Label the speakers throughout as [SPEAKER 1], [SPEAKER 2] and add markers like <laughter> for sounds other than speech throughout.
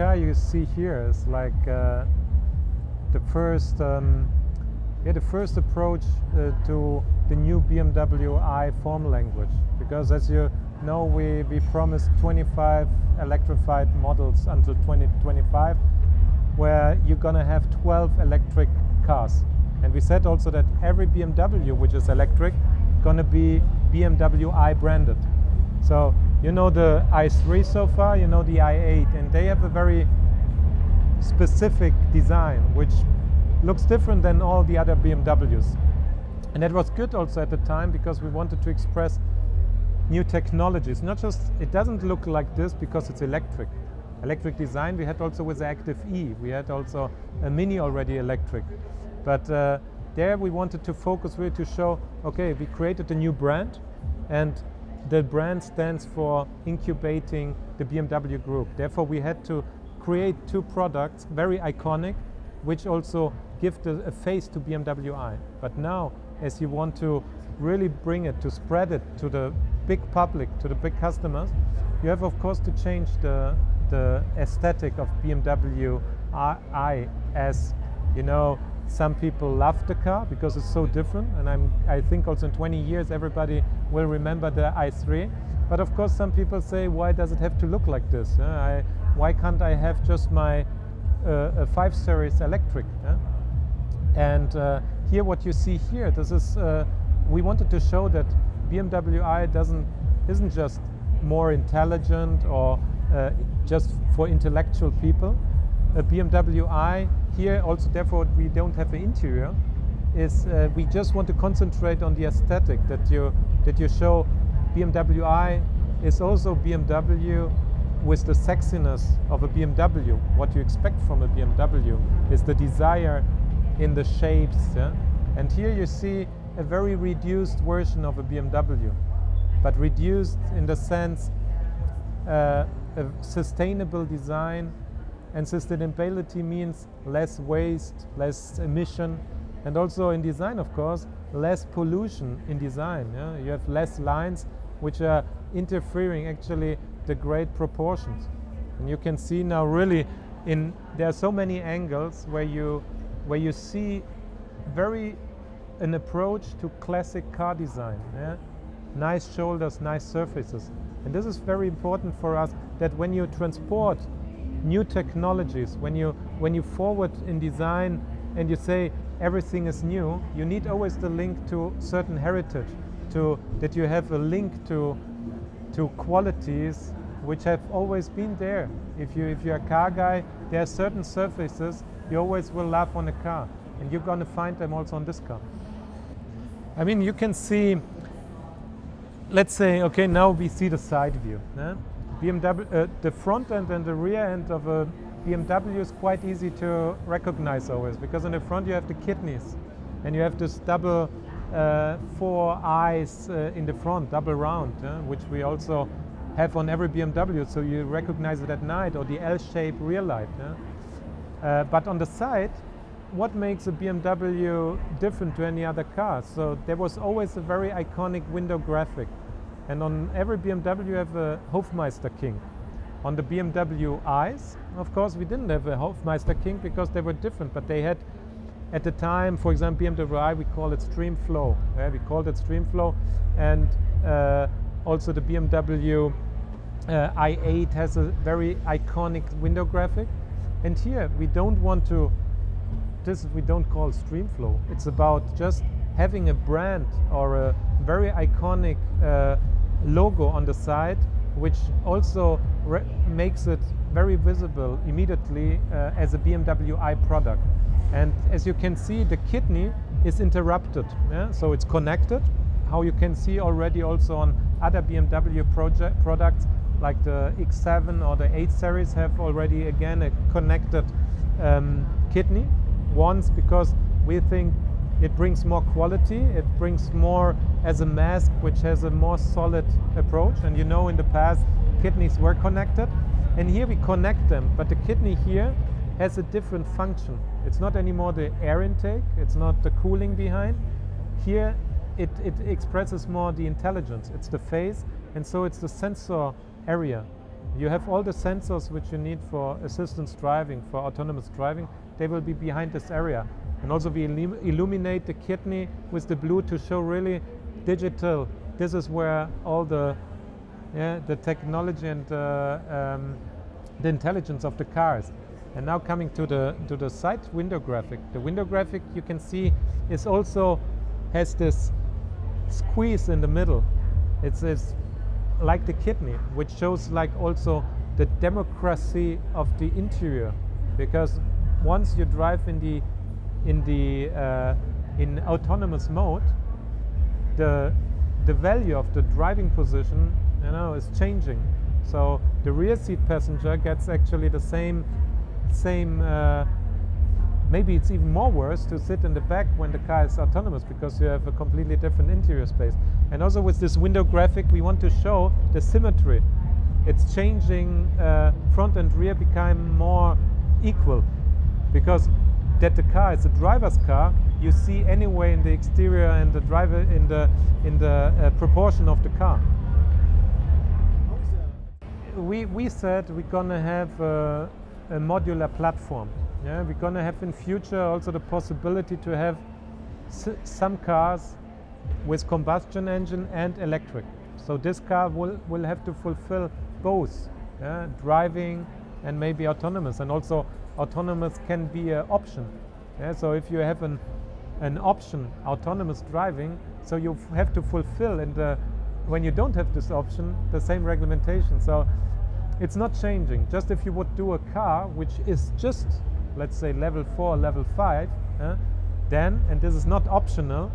[SPEAKER 1] you see here is like uh, the first um, yeah, the first approach uh, to the new BMW i form language. Because as you know, we, we promised 25 electrified models until 2025, where you're gonna have 12 electric cars. And we said also that every BMW which is electric gonna be BMW i branded. So you know the i3 so far, you know the i8, and they have a very specific design which looks different than all the other BMWs. And that was good also at the time because we wanted to express new technologies. Not just, it doesn't look like this because it's electric. Electric design we had also with the Active E. We had also a Mini already electric. But uh, there we wanted to focus really to show, okay, we created a new brand and the brand stands for incubating the BMW group. Therefore we had to create two products, very iconic, which also give the, a face to BMW i. But now, as you want to really bring it, to spread it to the big public, to the big customers, you have of course to change the, the aesthetic of BMW i as, you know, some people love the car because it's so different and I'm, I think also in 20 years everybody will remember the i3 but of course some people say why does it have to look like this uh, I, why can't I have just my uh, a 5 series electric? And uh, here what you see here, this is, uh, we wanted to show that BMW i doesn't, isn't just more intelligent or uh, just for intellectual people. A BMW i here also therefore we don't have an interior is uh, we just want to concentrate on the aesthetic that you that you show BMW i is also BMW with the sexiness of a BMW. What you expect from a BMW is the desire in the shapes. Yeah? And here you see a very reduced version of a BMW, but reduced in the sense uh, a sustainable design and sustainability means less waste, less emission, and also in design, of course, less pollution in design. Yeah? You have less lines which are interfering actually the great proportions. And you can see now really in there are so many angles where you where you see very an approach to classic car design. Yeah? Nice shoulders, nice surfaces. And this is very important for us that when you transport new technologies, when you when you forward in design and you say everything is new, you need always the link to certain heritage, to that you have a link to to qualities which have always been there. If you if you're a car guy, there are certain surfaces you always will love on a car. And you're going to find them also on this car. I mean, you can see, let's say, okay, now we see the side view. BMW, uh, the front end and the rear end of a BMW is quite easy to recognize always because in the front you have the kidneys and you have this double uh, four eyes uh, in the front, double round, which we also have on every BMW, so you recognize it at night, or the L-shaped rear light. Uh, but on the side, what makes a BMW different to any other car? So there was always a very iconic window graphic. And on every BMW you have a Hofmeister Kink. On the BMW i's, of course, we didn't have a Hofmeister Kink because they were different, but they had at the time, for example, BMW i, we call it Streamflow. Yeah, we called it Streamflow. And uh, also the BMW uh, i8 has a very iconic window graphic. And here we don't want to, this we don't call streamflow. It's about just having a brand or a very iconic uh, logo on the side, which also makes it very visible immediately uh, as a BMW i product. And as you can see, the kidney is interrupted, yeah? so it's connected. How you can see already also on other BMW project products, like the X7 or the 8 series have already again a connected um, kidney. Once because we think it brings more quality, it brings more as a mask which has a more solid approach. And you know in the past kidneys were connected and here we connect them, but the kidney here has a different function. It's not anymore the air intake, it's not the cooling behind. Here it, it expresses more the intelligence, it's the face and so it's the sensor area. You have all the sensors which you need for assistance driving, for autonomous driving. They will be behind this area. And also we illuminate the kidney with the blue to show really digital. This is where all the yeah, the technology and uh, um, the intelligence of the cars. And now coming to the to the side window graphic. The window graphic you can see is also has this squeeze in the middle. It's, it's like the kidney, which shows like also the democracy of the interior, because once you drive in the in the uh, in autonomous mode, the the value of the driving position you know is changing. So the rear seat passenger gets actually the same same uh, maybe it's even more worse to sit in the back when the car is autonomous because you have a completely different interior space. And also with this window graphic we want to show the symmetry. It's changing uh, front and rear become more equal because that the car is a driver's car you see anyway in the exterior and the driver in the in the uh, proportion of the car. We we said we're gonna have a, a modular platform. Yeah we're gonna have in future also the possibility to have some cars with combustion engine and electric. So this car will will have to fulfill both yeah? driving and maybe autonomous. And also autonomous can be an option. Yeah? So if you have an, an option, autonomous driving, so you have to fulfill and the, when you don't have this option, the same regulation. So it's not changing. Just if you would do a car which is just, let's say, level 4, level 5, uh, then, and this is not optional,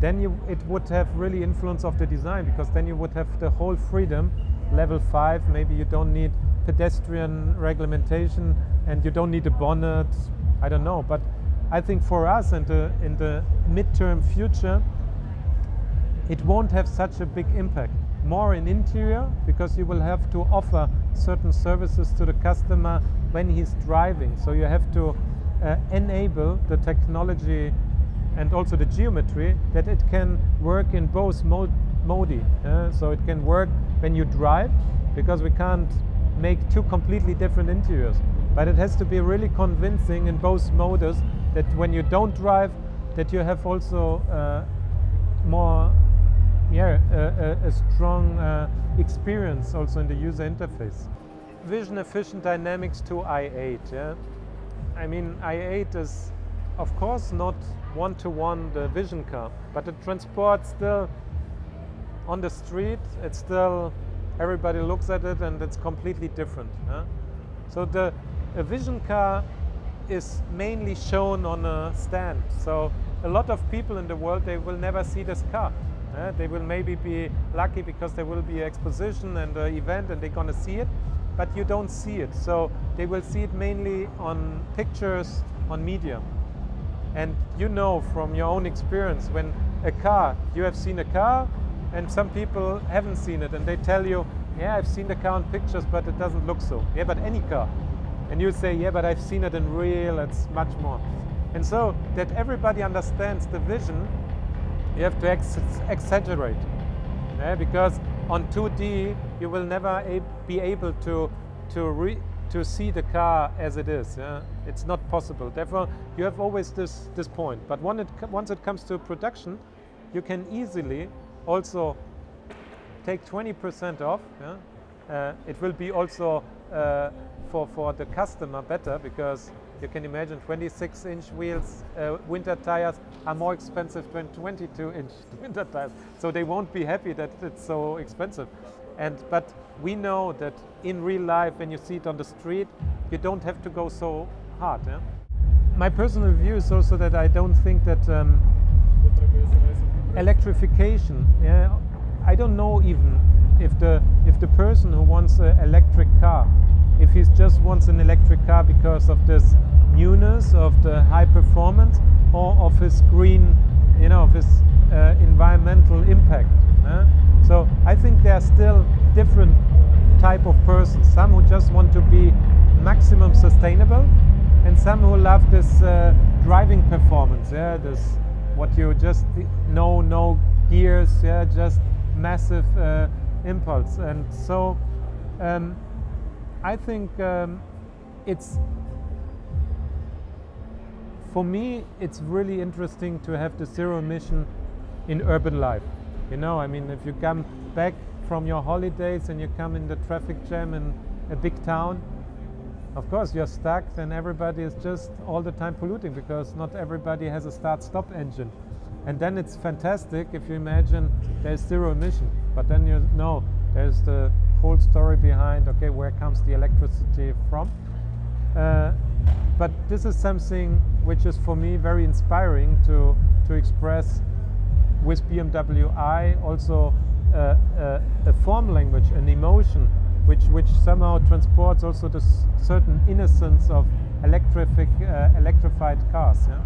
[SPEAKER 1] then you, it would have really influence of the design because then you would have the whole freedom. Level 5, maybe you don't need pedestrian regulation and you don't need a bonnet. I don't know, but I think for us in the in the midterm future, it won't have such a big impact. More in interior because you will have to offer certain services to the customer when he's driving. So you have to uh, enable the technology and also the geometry that it can work in both mode, modi. Uh, so it can work when you drive because we can't make two completely different interiors. But it has to be really convincing in both modes that when you don't drive, that you have also uh, more, yeah, a, a, a strong uh, experience also in the user interface. Vision efficient dynamics to i8. Yeah? I mean, i8 is of course not one-to-one -one the vision car, but it transports still on the street. It's still everybody looks at it and it's completely different. Huh? So the a vision car is mainly shown on a stand. So a lot of people in the world, they will never see this car. Uh, they will maybe be lucky because there will be an exposition and an event and they're going to see it, but you don't see it. So they will see it mainly on pictures, on media. And you know from your own experience, when a car, you have seen a car, and some people haven't seen it and they tell you, yeah, I've seen the car in pictures, but it doesn't look so. Yeah, but any car. And you say, yeah, but I've seen it in real, it's much more. And so that everybody understands the vision, you have to ex exaggerate. Yeah, because on 2D, you will never be able to, to, to see the car as it is. Yeah? It's not possible. Therefore, you have always this, this point. But it, once it comes to production, you can easily also take 20% off. Yeah? Uh, it will be also uh, for, for the customer better because you can imagine 26 inch wheels, uh, winter tires are more expensive than 22 inch <laughs> winter tires. So they won't be happy that it's so expensive. And, but we know that in real life, when you see it on the street, you don't have to go so hard. Yeah? My personal view is also that I don't think that um, electrification. Yeah, I don't know even if the if the person who wants an electric car, if he just wants an electric car because of this newness of the high performance or of his green, you know, of his uh, environmental impact. So I think there are still different type of persons. Some who just want to be maximum sustainable, and some who love this uh, driving performance. Yeah, this what you just know, no gears, yeah, just massive uh, impulse. And so um, I think um, it's for me it's really interesting to have the zero emission in urban life. You know, I mean, if you come back from your holidays and you come in the traffic jam in a big town, of course you're stuck and everybody is just all the time polluting because not everybody has a start-stop engine. And then it's fantastic if you imagine there's zero emission, but then you know there's the whole story behind, okay, where comes the electricity from? Uh, but this is something which is for me very inspiring to, to express with BMW i also uh, uh, a form language, an emotion, which, which somehow transports also the certain innocence of electrific, uh, electrified cars. Yeah?